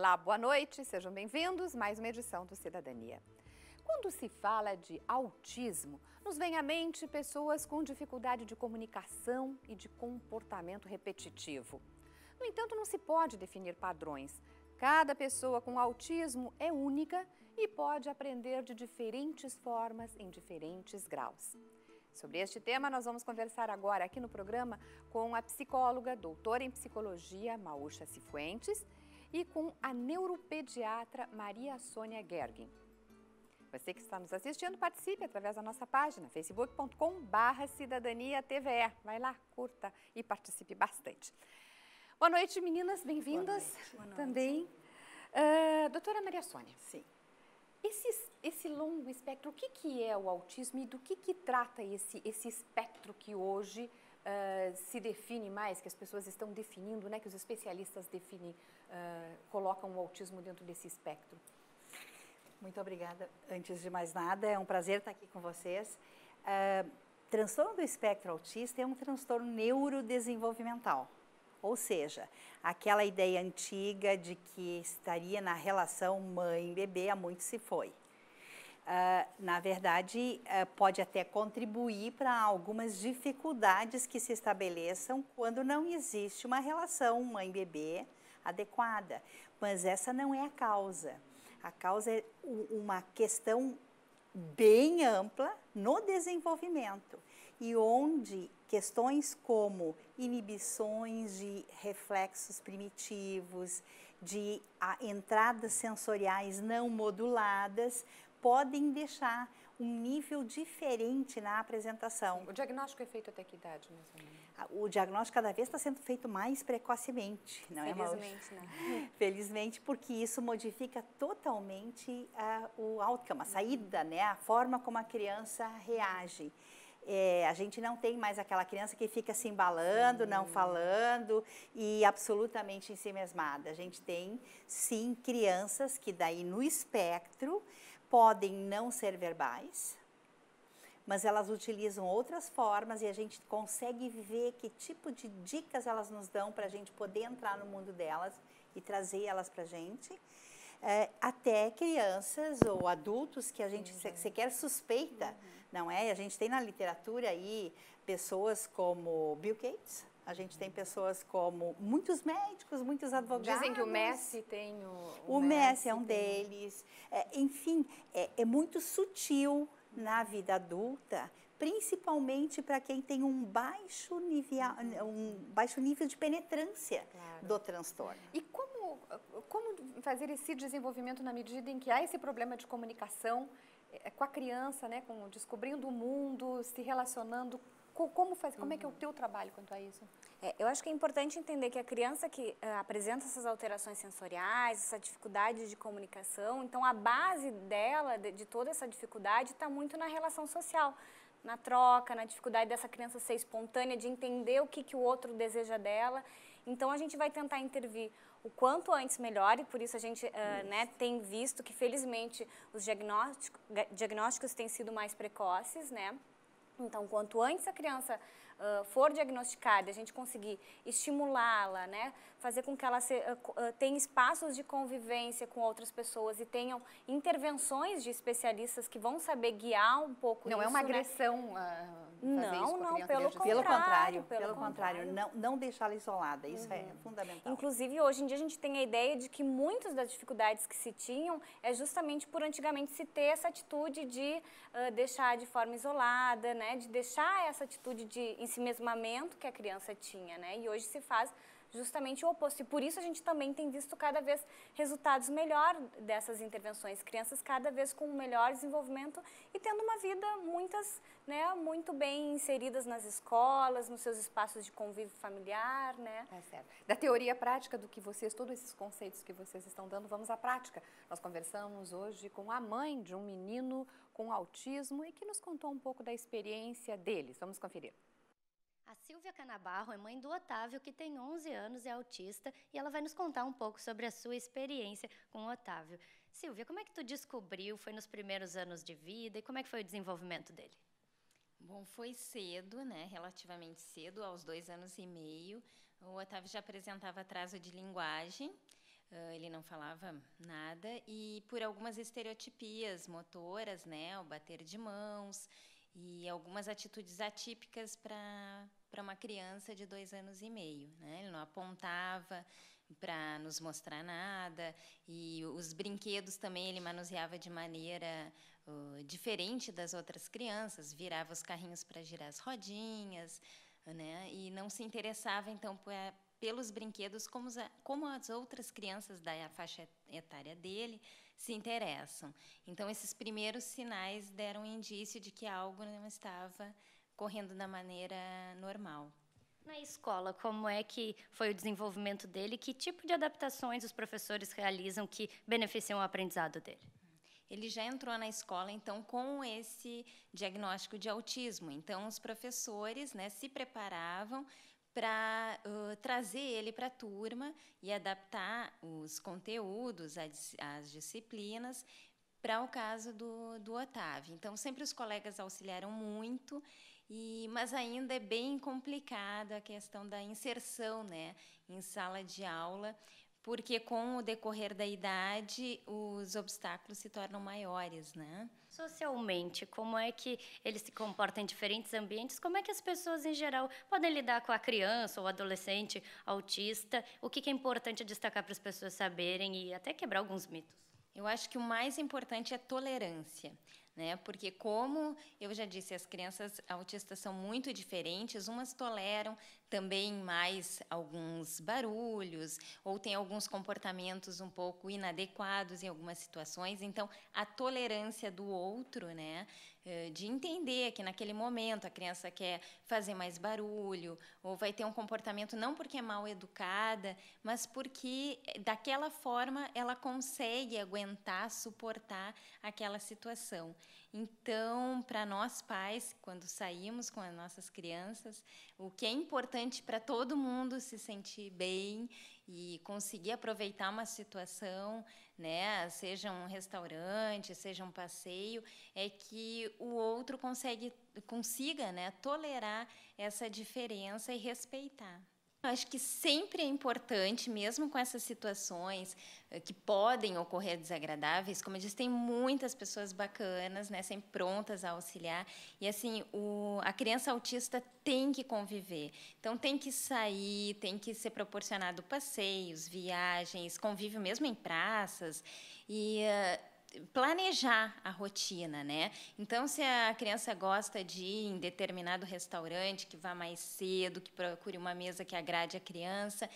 Olá, boa noite, sejam bem-vindos. Mais uma edição do Cidadania. Quando se fala de autismo, nos vem à mente pessoas com dificuldade de comunicação e de comportamento repetitivo. No entanto, não se pode definir padrões. Cada pessoa com autismo é única e pode aprender de diferentes formas em diferentes graus. Sobre este tema, nós vamos conversar agora aqui no programa com a psicóloga, doutora em psicologia, Maúcha Cifuentes, e com a neuropediatra Maria Sônia Gergen. Você que está nos assistindo, participe através da nossa página facebook.com barra cidadania TVE. Vai lá, curta e participe bastante. Boa noite, meninas, bem-vindas também. Uh, doutora Maria Sônia. Sim. Esse, esse longo espectro, o que, que é o autismo e do que, que trata esse, esse espectro que hoje uh, se define mais, que as pessoas estão definindo, né, que os especialistas definem, uh, colocam o autismo dentro desse espectro? Muito obrigada. Antes de mais nada, é um prazer estar aqui com vocês. Uh, transtorno do espectro autista é um transtorno neurodesenvolvimental, ou seja, aquela ideia antiga de que estaria na relação mãe-bebê há muito se foi. Uh, na verdade, uh, pode até contribuir para algumas dificuldades que se estabeleçam quando não existe uma relação mãe-bebê adequada, mas essa não é a causa. A causa é uma questão bem ampla no desenvolvimento e onde questões como inibições de reflexos primitivos, de entradas sensoriais não moduladas, podem deixar um nível diferente na apresentação. O diagnóstico é feito até que idade, mais ou menos? O diagnóstico cada vez está sendo feito mais precocemente, não Felizmente, é, né? Felizmente, porque isso modifica totalmente o outcome, a saída, né? A forma como a criança reage. É, a gente não tem mais aquela criança que fica se embalando, sim. não falando e absolutamente ensimesmada. A gente tem, sim, crianças que daí no espectro podem não ser verbais, mas elas utilizam outras formas e a gente consegue ver que tipo de dicas elas nos dão para a gente poder entrar no mundo delas e trazer elas para a gente. É, até crianças ou adultos que a gente uhum. sequer suspeita, uhum. não é? A gente tem na literatura aí pessoas como Bill Gates, a gente tem pessoas como muitos médicos, muitos advogados. Dizem que o Messi tem o. O, o Messi, Messi, é um deles. É, enfim, é, é, muito sutil na vida adulta, principalmente para quem tem um baixo nível, um baixo nível de penetrância claro. do transtorno. E como, como fazer esse desenvolvimento na medida em que há esse problema de comunicação é, com a criança, né, com descobrindo o mundo, se relacionando como, faz, como é que é o teu trabalho quanto a isso? É, eu acho que é importante entender que a criança que uh, apresenta essas alterações sensoriais, essa dificuldade de comunicação, então a base dela, de, de toda essa dificuldade, está muito na relação social, na troca, na dificuldade dessa criança ser espontânea, de entender o que, que o outro deseja dela. Então a gente vai tentar intervir o quanto antes melhor e por isso a gente uh, né, tem visto que felizmente os diagnósticos, diagnósticos têm sido mais precoces, né? Então, quanto antes a criança uh, for diagnosticada, a gente conseguir estimulá-la, né, fazer com que ela se, uh, uh, tenha espaços de convivência com outras pessoas e tenham intervenções de especialistas que vão saber guiar um pouco Não isso, é uma né? Não, não, pelo contrário, pelo contrário, pelo contrário, não, não deixá-la isolada, isso é uhum. é fundamental. Inclusive, hoje em dia a gente tem a ideia de que muitas das dificuldades que se tinham é justamente por antigamente se ter essa atitude de uh, deixar de forma isolada, né, de deixar essa atitude de ensimesmamento que a criança tinha, né, e hoje se faz justamente o oposto. E por isso a gente também tem visto cada vez resultados melhor dessas intervenções, crianças cada vez com melhor desenvolvimento e tendo uma vida muitas, né, muito bem inseridas nas escolas, nos seus espaços de convívio familiar, né? É certo. Da teoria prática do que vocês, todos esses conceitos que vocês estão dando, vamos à prática. Nós conversamos hoje com a mãe de um menino com autismo e que nos contou um pouco da experiência deles. Vamos conferir. A Silvia Canabarro é mãe do Otávio, que tem 11 anos, é autista, e ela vai nos contar um pouco sobre a sua experiência com o Otávio. Silvia, como é que tu descobriu? Foi nos primeiros anos de vida e como é que foi o desenvolvimento dele? Bom, foi cedo, né? Relativamente cedo, aos dois anos e meio. O Otávio já apresentava atraso de linguagem. Ele não falava nada e por algumas estereotipias motoras, né, o bater de mãos e algumas atitudes atípicas para para uma criança de dois anos e meio, né? Ele não apontava para nos mostrar nada e os brinquedos também ele manuseava de maneira uh, diferente das outras crianças, virava os carrinhos para girar as rodinhas, né? E não se interessava então pelos brinquedos como, como as outras crianças da faixa etária dele se interessam. Então, esses primeiros sinais deram um indício de que algo não estava correndo da maneira normal. Na escola, como é que foi o desenvolvimento dele? Que tipo de adaptações os professores realizam que beneficiam o aprendizado dele? Ele já entrou na escola, então, com esse diagnóstico de autismo. Então, os professores né, se preparavam para uh, trazer ele para a turma e adaptar os conteúdos, as, as disciplinas, para o caso do, do Otávio. Então, sempre os colegas auxiliaram muito, e, mas ainda é bem complicada a questão da inserção né, em sala de aula, porque com o decorrer da idade os obstáculos se tornam maiores, né? Socialmente, como é que ele se comporta em diferentes ambientes? Como é que as pessoas em geral podem lidar com a criança ou adolescente autista? O que é importante destacar para as pessoas saberem e até quebrar alguns mitos? Eu acho que o mais importante é tolerância né? Porque como eu já disse, as crianças autistas são muito diferentes, umas toleram também mais alguns barulhos ou tem alguns comportamentos um pouco inadequados em algumas situações. Então, a tolerância do outro, né, eh, de entender que naquele momento a criança quer fazer mais barulho ou vai ter um comportamento não porque é mal educada, mas porque eh, daquela forma ela consegue aguentar, suportar aquela situação. Então, para nós pais, quando saímos com as nossas crianças, o que é importante para todo mundo se sentir bem e conseguir aproveitar uma situação, né, seja um restaurante, seja um passeio, é que o outro consegue consiga, né, tolerar essa diferença e respeitar. Acho que sempre é importante, mesmo com essas situações eh, que podem ocorrer desagradáveis, como eu disse, tem muitas pessoas bacanas, né, sempre prontas a auxiliar. E assim, o, a criança autista tem que conviver. Então tem que sair, tem que ser proporcionado passeios, viagens, convívio mesmo em praças. E uh, planejar a rotina, né? Então, se a criança gosta de ir em determinado restaurante, que vá mais cedo, que procure uma mesa que agrade a criança,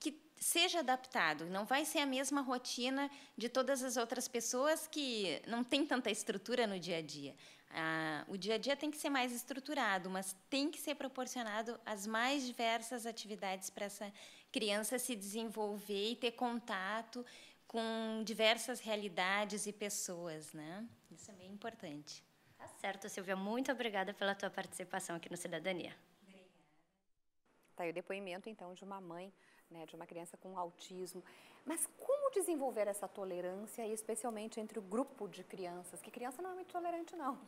que seja adaptado. Não vai ser a mesma rotina de todas as outras pessoas que não têm tanta estrutura no dia a dia. Ah, o dia a dia tem que ser mais estruturado, mas tem que ser proporcionado as mais diversas atividades para essa criança se desenvolver e ter contato com diversas realidades e pessoas, né? Isso é bem importante. Tá certo, Silvia. Muito obrigada pela tua participação aqui no Cidadania. Obrigada. Tá aí o depoimento, então, de uma mãe, né, de uma criança com autismo. Mas como desenvolver essa tolerância, especialmente entre o grupo de crianças? Que criança não é muito tolerante, não.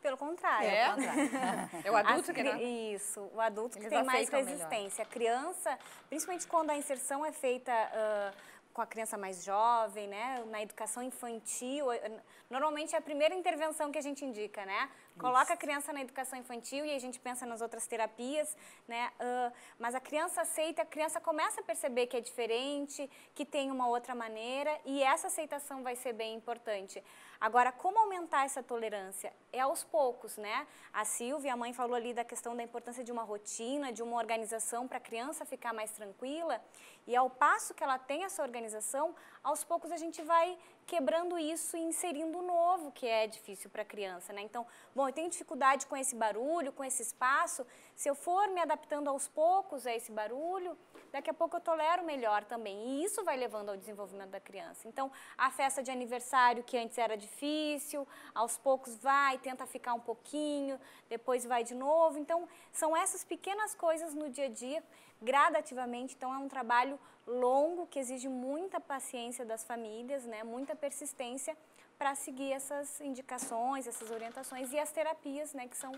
Pelo contrário. É, é o adulto As, que não... Isso, o adulto Eles que tem mais resistência. Melhor. A criança, principalmente quando a inserção é feita... Uh, com a criança mais jovem, né? Na educação infantil, eh, normalmente é a primeira intervenção que a gente indica, né? Coloca a criança na educação infantil e a gente pensa nas outras terapias, né? Uh, mas a criança aceita, a criança começa a perceber que é diferente, que tem uma outra maneira e essa aceitação vai ser bem importante. Agora, como aumentar essa tolerância? É aos poucos, né? A Silvia, a mãe, falou ali da questão da importância de uma rotina, de uma organização para a criança ficar mais tranquila. E ao passo que ela tem essa organização, aos poucos a gente vai quebrando isso e inserindo o novo, que é difícil para a criança, né? Então, bom, eu tenho dificuldade com esse barulho, com esse espaço. Se eu for me adaptando aos poucos a esse barulho, daqui a pouco eu tolero melhor também. E isso vai levando ao desenvolvimento da criança. Então, a festa de aniversário que antes era difícil, aos poucos vai, tenta ficar um pouquinho, depois vai de novo. Então, são essas pequenas coisas no dia a dia, gradativamente. Então, é um trabalho longo que exige muita paciência das famílias, né? Muita persistência para seguir essas indicações, essas orientações e as terapias, né, que são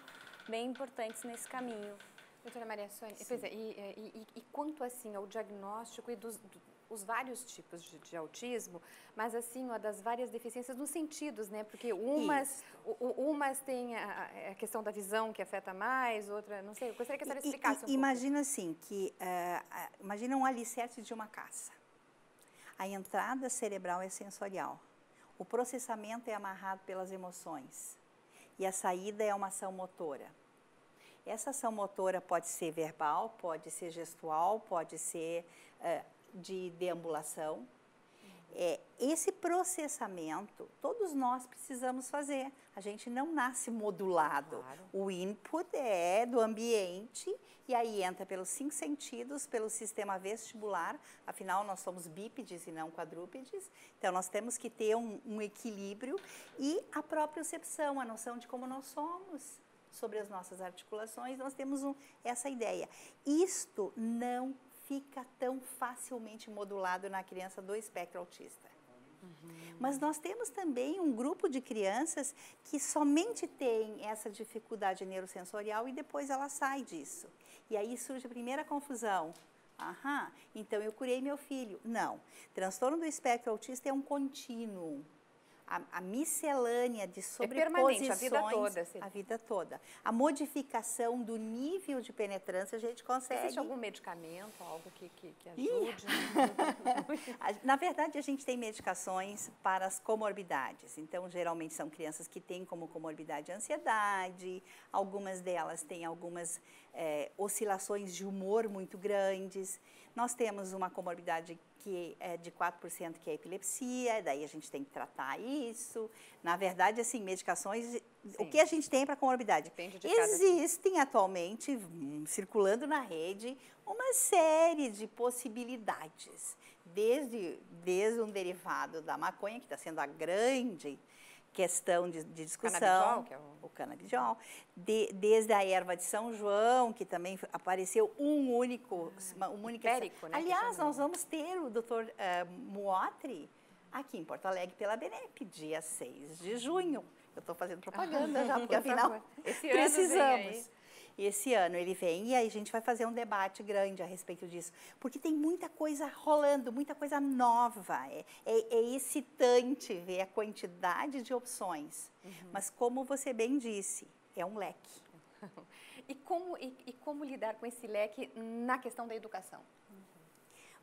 bem importantes nesse caminho. Doutora Maria Sônia, pois é, e, e, e, e, quanto assim ao diagnóstico e dos, do, os vários tipos de, de, autismo, mas assim, uma das várias deficiências nos sentidos, né? Porque umas, o, umas têm a, a, questão da visão que afeta mais, outra, não sei, eu gostaria que a senhora explicasse um Imagina pouco. assim, que, uh, imagina um alicerce de uma casa. A entrada cerebral é sensorial. O processamento é amarrado pelas emoções. E a saída é uma ação motora. Essa ação motora pode ser verbal, pode ser gestual, pode ser uh, de deambulação. É, esse processamento, todos nós precisamos fazer. A gente não nasce modulado. Claro. O input é do ambiente e aí entra pelos cinco sentidos, pelo sistema vestibular. Afinal, nós somos bípedes e não quadrúpedes. Então, nós temos que ter um, um equilíbrio e a própria percepção, a noção de como nós somos sobre as nossas articulações, nós temos um, essa ideia. Isto não fica tão facilmente modulado na criança do espectro autista. Uhum. Mas nós temos também um grupo de crianças que somente tem essa dificuldade neurosensorial e depois ela sai disso. E aí surge a primeira confusão. Aham, então eu curei meu filho. Não. Transtorno do espectro autista é um contínuo a, a miscelânea de sobreposições... É a vida toda. Sim. A vida toda. A modificação do nível de penetrância a gente consegue... Existe algum medicamento, algo que, que, que ajude? Na verdade, a gente tem medicações para as comorbidades. Então, geralmente são crianças que têm como comorbidade ansiedade, algumas delas têm algumas é, oscilações de humor muito grandes. Nós temos uma comorbidade que é de 4%, que é epilepsia, daí a gente tem que tratar isso. Na verdade, assim, medicações, Sim. o que a gente tem para comorbidade? De Existem cada... atualmente, hum, circulando na rede, uma série de possibilidades. Desde, desde um derivado da maconha, que está sendo a grande questão de, de discussão, que é o, o canabidiol, de, desde a erva de São João, que também apareceu um único, uma, uma única... Né, Aliás, nós vamos ter o doutor uh, Muotri aqui em Porto Alegre pela BNEP, dia 6 de junho. Eu estou fazendo propaganda já, porque afinal precisamos esse ano ele vem e aí a gente vai fazer um debate grande a respeito disso, porque tem muita coisa rolando, muita coisa nova. É, é, é excitante ver a quantidade de opções, uhum. mas como você bem disse, é um leque. e, como, e, e como lidar com esse leque na questão da educação?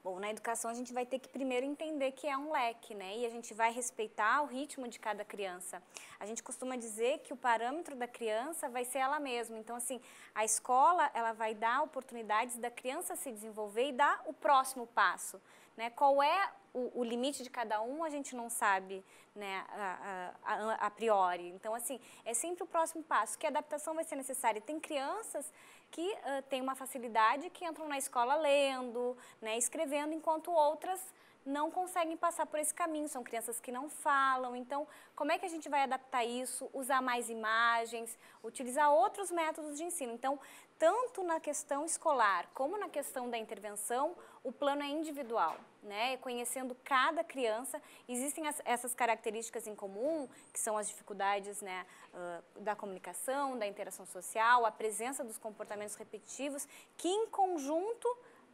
Bom, na educação a gente vai ter que primeiro entender que é um leque, né? E a gente vai respeitar o ritmo de cada criança. A gente costuma dizer que o parâmetro da criança vai ser ela mesma. Então, assim, a escola, ela vai dar oportunidades da criança se desenvolver e dar o próximo passo. Né? Qual é o, o limite de cada um, a gente não sabe né, a, a, a, priori. Então, assim, é sempre o próximo passo. Que adaptação vai ser necessária? Tem crianças que uh, têm uma facilidade que entram na escola lendo, né, escrevendo, enquanto outras não conseguem passar por esse caminho, são crianças que não falam. Então, como é que a gente vai adaptar isso? Usar mais imagens, utilizar outros métodos de ensino. Então, tanto na questão escolar como na questão da intervenção, o plano é individual, né? Conhecendo cada criança, existem as, essas características em comum, que são as dificuldades né, uh, da comunicação, da interação social, a presença dos comportamentos repetitivos, que em conjunto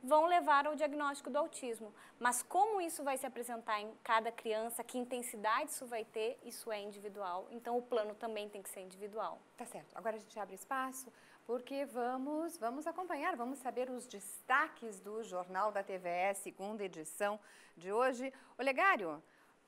vão levar ao diagnóstico do autismo. Mas como isso vai se apresentar em cada criança, que intensidade isso vai ter, isso é individual. Então o plano também tem que ser individual. Tá certo. Agora a gente abre espaço porque vamos, vamos acompanhar, vamos saber os destaques do Jornal da TVE, segunda edição de hoje. Olegário,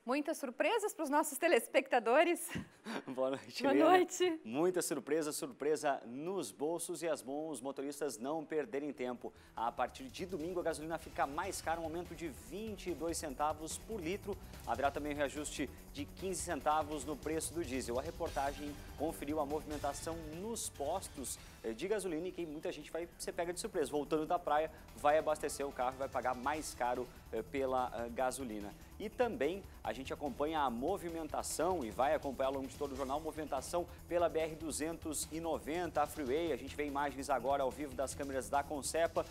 Muitas surpresas para os nossos telespectadores. Boa noite, Boa noite. Muita surpresa, surpresa nos bolsos e as bons motoristas não perderem tempo. A partir de domingo, a gasolina fica mais cara, um aumento de 22 centavos por litro. Haverá também um reajuste de 15 centavos no preço do diesel. A reportagem conferiu a movimentação nos postos eh, de gasolina e que muita gente vai ser pega de surpresa. Voltando da praia, vai abastecer o carro e vai pagar mais caro eh, pela eh, gasolina. E também a gente acompanha a movimentação e vai acompanhar ao longo de todo o jornal, movimentação pela BR-290, a Freeway. A gente vê imagens agora ao vivo das câmeras da Concepa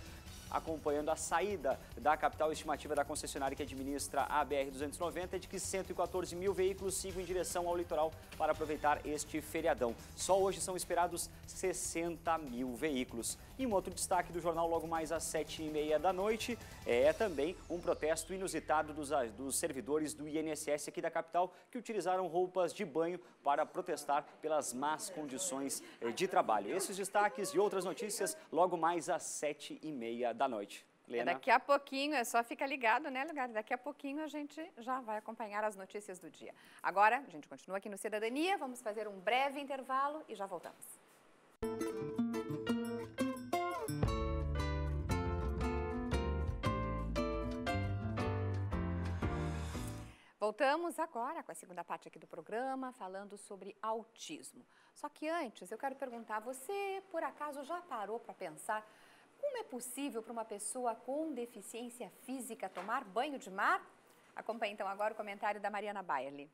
acompanhando a saída da capital estimativa da concessionária que administra a BR-290 é de que 114 mil veículos sigam em direção ao litoral para aproveitar este feriadão. Só hoje são esperados 60 mil veículos. E um outro destaque do jornal logo mais às sete e meia da noite é também um protesto inusitado dos, dos servidores do INSS aqui da capital que utilizaram roupas de banho para protestar pelas más condições eh, de trabalho. Esses destaques e outras notícias logo mais às sete e meia da noite. É daqui a pouquinho, é só ficar ligado, né, Lugar? Daqui a pouquinho a gente já vai acompanhar as notícias do dia. Agora, a gente continua aqui no Cidadania, vamos fazer um breve intervalo e já voltamos. Voltamos agora com a segunda parte aqui do programa, falando sobre autismo. Só que antes, eu quero perguntar, você por acaso já parou para pensar como é possível para uma pessoa com deficiência física tomar banho de mar? Acompanhe então agora o comentário da Mariana Bayerly.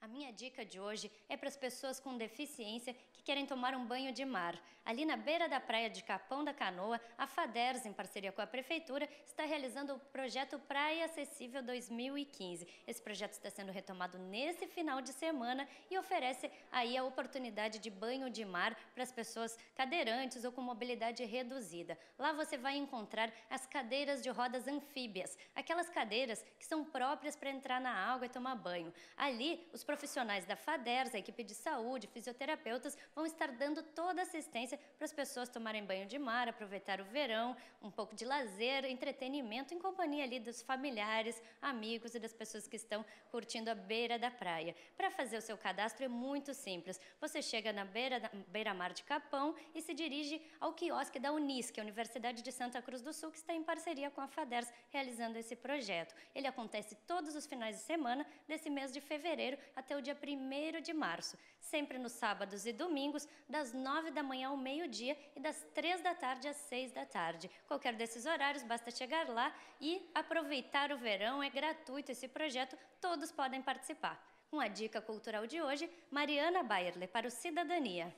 A minha dica de hoje é para as pessoas com deficiência que querem tomar um banho de mar. Ali na beira da praia de Capão da Canoa, a FADERS, em parceria com a Prefeitura, está realizando o projeto Praia Acessível 2015. Esse projeto está sendo retomado nesse final de semana e oferece aí a oportunidade de banho de mar para as pessoas cadeirantes ou com mobilidade reduzida. Lá você vai encontrar as cadeiras de rodas anfíbias, aquelas cadeiras que são próprias para entrar na água e tomar banho. Ali, os profissionais da FADERS, a equipe de saúde, fisioterapeutas, vão estar dando toda a assistência para as pessoas tomarem banho de mar, aproveitar o verão, um pouco de lazer, entretenimento em companhia ali dos familiares, amigos e das pessoas que estão curtindo a beira da praia. Para fazer o seu cadastro é muito simples. Você chega na beira beira-mar de Capão e se dirige ao quiosque da Unisc, a Universidade de Santa Cruz do Sul, que está em parceria com a FADERS realizando esse projeto. Ele acontece todos os finais de semana desse mês de fevereiro até o dia 1 de março, sempre nos sábados e domingos, das 9 da manhã ao meio-dia e das 3 da tarde às 6 da tarde. Qualquer desses horários, basta chegar lá e aproveitar o verão, é gratuito esse projeto, todos podem participar. Com a dica cultural de hoje, Mariana Bayerle para o Cidadania.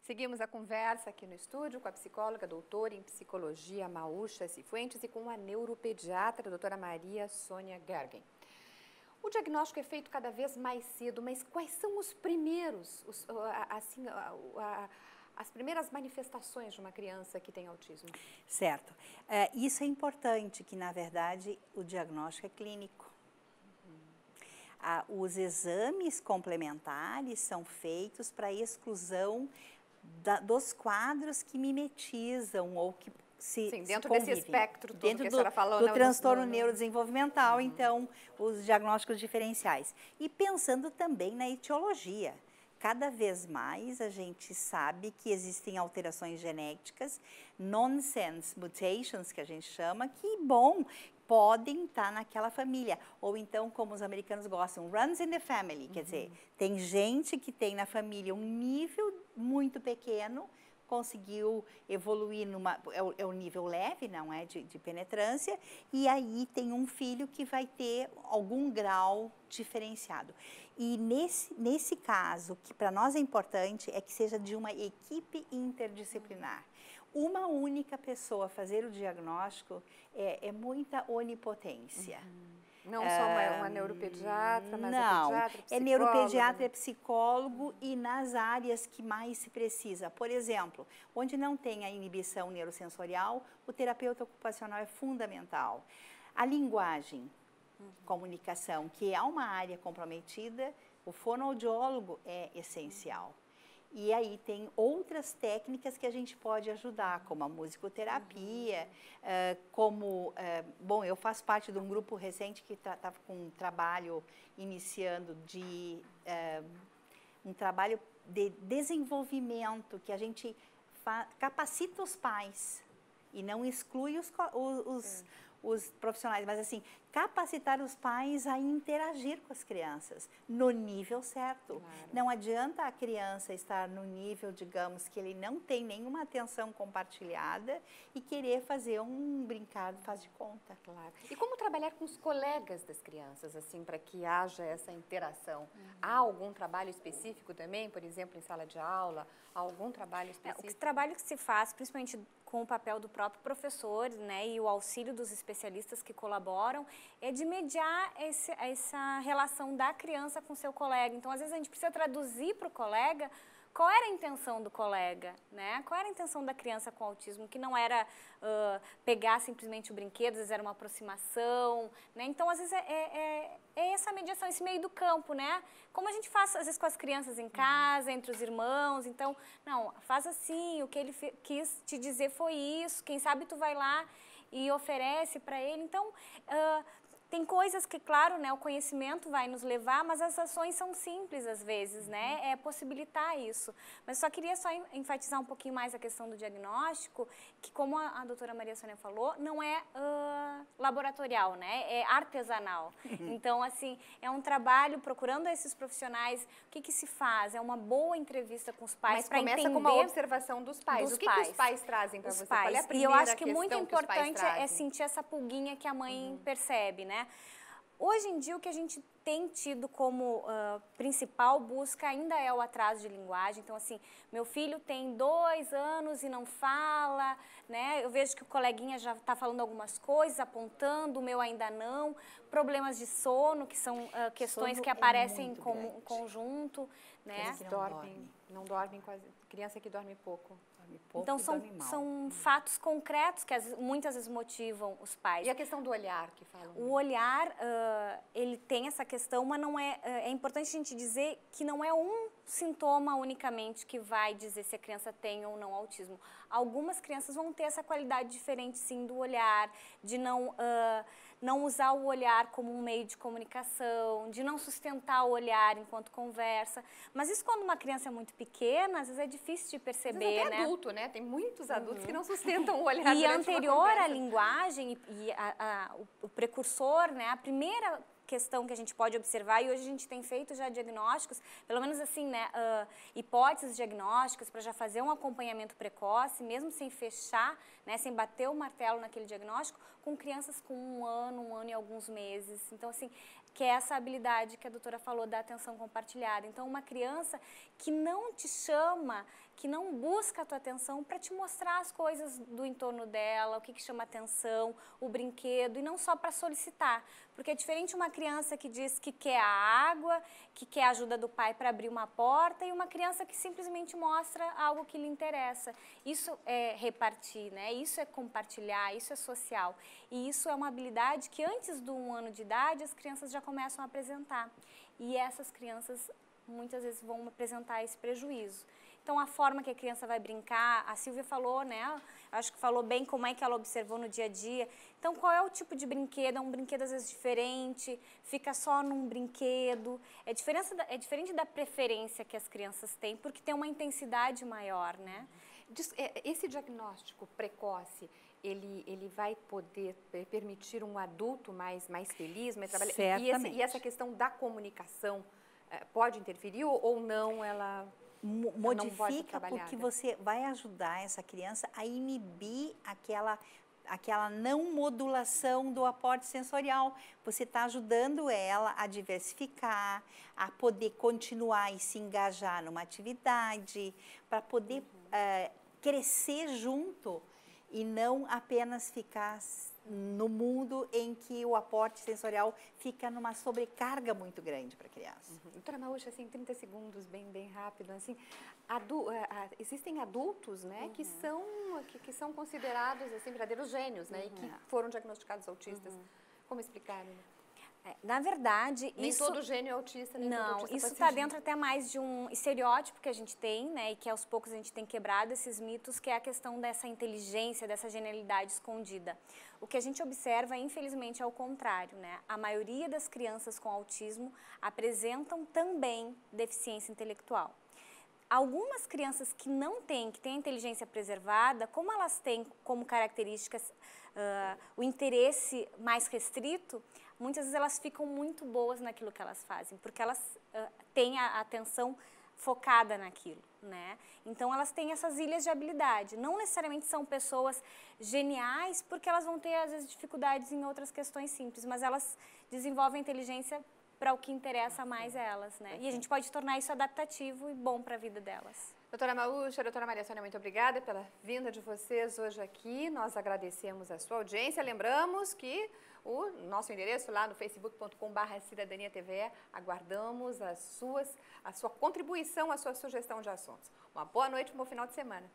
Seguimos a conversa aqui no estúdio com a psicóloga, doutora em psicologia Maúcha Cifuentes e com a neuropediatra, doutora Maria Sônia Gergen. O diagnóstico é feito cada vez mais cedo, mas quais são os primeiros, os, assim, as primeiras manifestações de uma criança que tem autismo? Certo. É, isso é importante, que na verdade o diagnóstico é clínico. Uhum. os exames complementares são feitos para exclusão da, dos quadros que mimetizam ou que se, Sim, dentro se desse espectro dentro que do, a senhora falou. do transtorno neurodesenvolvimental, uhum. então, os diagnósticos diferenciais. E pensando também na etiologia. Cada vez mais a gente sabe que existem alterações genéticas, nonsense mutations, que a gente chama, que, bom, podem estar naquela família. Ou então, como os americanos gostam, runs in the family, quer dizer, uhum. tem gente que tem na família um nível muito pequeno, conseguiu evoluir numa é o, é o nível leve, não é de, de, penetrância, e aí tem um filho que vai ter algum grau diferenciado. E nesse, nesse caso, que para nós é importante, é que seja de uma equipe interdisciplinar. Uma única pessoa fazer o diagnóstico é, é muita onipotência. Uhum. Não só uma, uma neuropediatra, mas não, é pediatra, é neuropediatra, é psicólogo e nas áreas que mais se precisa. Por exemplo, onde não tem a inibição neurosensorial, o terapeuta ocupacional é fundamental. A linguagem, uhum. comunicação, que é uma área comprometida, o fonoaudiólogo é essencial. E aí tem outras técnicas que a gente pode ajudar, como a musicoterapia, uh, como, uh, bom, eu faço parte de um grupo recente que estava tá, com um trabalho iniciando de, uh, um trabalho de desenvolvimento, que a gente capacita os pais e não exclui os, os, os profissionais, mas assim, capacitar os pais a interagir com as crianças no nível certo. Claro. Não adianta a criança estar no nível, digamos, que ele não tem nenhuma atenção compartilhada e querer fazer um brincar faz de conta. Claro. E como trabalhar com os colegas das crianças, assim, para que haja essa interação? Uhum. Há algum trabalho específico também, por exemplo, em sala de aula? Há algum trabalho específico? É, o trabalho que se faz, principalmente com o papel do próprio professor, né, e o auxílio dos especialistas que colaboram, é de mediar esse, essa relação da criança com seu colega. Então, às vezes, a gente precisa traduzir para o colega qual era a intenção do colega, né? Qual era a intenção da criança com autismo? Que não era uh, pegar simplesmente o brinquedo, às vezes era uma aproximação, né? Então, às vezes, é, é, é, essa mediação, esse meio do campo, né? Como a gente faz, às vezes, com as crianças em casa, entre os irmãos. Então, não, faz assim, o que ele quis te dizer foi isso, quem sabe tu vai lá e oferece para ele. Então, uh, tem coisas que, claro, né, o conhecimento vai nos levar, mas as ações são simples às vezes, né? Uhum. É possibilitar isso. Mas só queria só enfatizar um pouquinho mais a questão do diagnóstico, que como a, a doutora Maria Sônia falou, não é uh, laboratorial, né? É artesanal. Uhum. Então, assim, é um trabalho procurando esses profissionais. O que, que se faz? É uma boa entrevista com os pais para entender... começa com uma observação dos pais. Dos o que, pais. que os pais trazem para você? Pais. Qual é a e eu acho que muito importante que é sentir essa pulguinha que a mãe uhum. percebe, né? Hoje em dia, o que a gente tem tido como uh, principal busca ainda é o atraso de linguagem. Então, assim, meu filho tem dois anos e não fala, né? Eu vejo que o coleguinha já está falando algumas coisas, apontando, o meu ainda não. Problemas de sono, que são uh, questões sono que é aparecem em com, conjunto, né? Eles dormem, não dormem quase. Criança que dorme pouco pouco então são, são fatos concretos que as, muitas vezes motivam os pais. E a questão do olhar que falam? O olhar, uh, ele tem essa questão, mas não é, uh, é importante a gente dizer que não é um sintoma unicamente que vai dizer se a criança tem ou não autismo. Algumas crianças vão ter essa qualidade diferente, sim, do olhar, de não... Uh, não usar o olhar como um meio de comunicação, de não sustentar o olhar enquanto conversa. Mas isso quando uma criança é muito pequena, às vezes é difícil de perceber, às né? adulto, né? Tem muitos adultos uhum. que não sustentam o olhar E anterior à linguagem e, a, a, o, o precursor, né? A primeira questão que a gente pode observar, e hoje a gente tem feito já diagnósticos, pelo menos assim, né, uh, hipóteses diagnósticas para já fazer um acompanhamento precoce, mesmo sem fechar, né, sem bater o martelo naquele diagnóstico, com crianças com um ano, um ano e alguns meses. Então, assim, que é essa habilidade que a doutora falou da atenção compartilhada. Então, uma criança que não te chama, que não busca a tua atenção para te mostrar as coisas do entorno dela, o que, que chama atenção, o brinquedo, e não só para solicitar. Porque é diferente uma criança que diz que quer a água, que quer a ajuda do pai para abrir uma porta, e uma criança que simplesmente mostra algo que lhe interessa. Isso é repartir, né? isso é compartilhar, isso é social. E isso é uma habilidade que antes do um ano de idade as crianças já começam a apresentar. E essas crianças muitas vezes vão apresentar esse prejuízo. Então, a forma que a criança vai brincar, a Silvia falou, né? Acho que falou bem como é que ela observou no dia a dia. Então, qual é o tipo de brinquedo? É um brinquedo às vezes diferente, fica só num brinquedo. É, diferença da, é diferente da preferência que as crianças têm, porque tem uma intensidade maior, né? É, esse diagnóstico precoce, ele, ele vai poder permitir um adulto mais, mais feliz, mais trabalhar? E, esse, e essa questão da comunicação eh, pode interferir ou não ela modifica porque você vai ajudar essa criança a inibir aquela aquela não modulação do aporte sensorial. Você está ajudando ela a diversificar, a poder continuar e se engajar numa atividade, para poder uhum. uh, crescer junto e não apenas ficar no mundo em que o aporte sensorial fica numa sobrecarga muito grande para a criança. Uhum. Doutora Maúcha, assim, 30 segundos, bem, bem rápido, assim, adu uh, existem adultos, né, uhum. que, são, que, que, são considerados, assim, verdadeiros gênios, né, uhum. e que uhum. foram diagnosticados autistas. Uhum. Como explicar, né? É, na verdade, nem isso... todo gênio é autista, nem Não, autista isso está dentro até mais de um estereótipo que a gente tem, né, e que aos poucos a gente tem quebrado esses mitos, que é a questão dessa inteligência, dessa genialidade escondida. O que a gente observa, infelizmente, é o contrário, né? A maioria das crianças com autismo apresentam também deficiência intelectual. Algumas crianças que não têm, que têm a inteligência preservada, como elas têm como características uh, o interesse mais restrito, muitas vezes elas ficam muito boas naquilo que elas fazem, porque elas uh, têm a atenção focada naquilo, né? Então elas têm essas ilhas de habilidade. Não necessariamente são pessoas geniais, porque elas vão ter às vezes dificuldades em outras questões simples, mas elas desenvolvem inteligência para o que interessa mais elas, né? E a gente pode tornar isso adaptativo e bom para a vida delas. Doutora Maúcha, doutora Maria Sônia, muito obrigada pela vinda de vocês hoje aqui. Nós agradecemos a sua audiência. Lembramos que o nosso endereço lá no facebook.com.br Cidadania TV, aguardamos as suas, a sua contribuição, a sua sugestão de assuntos. Uma boa noite, um bom final de semana.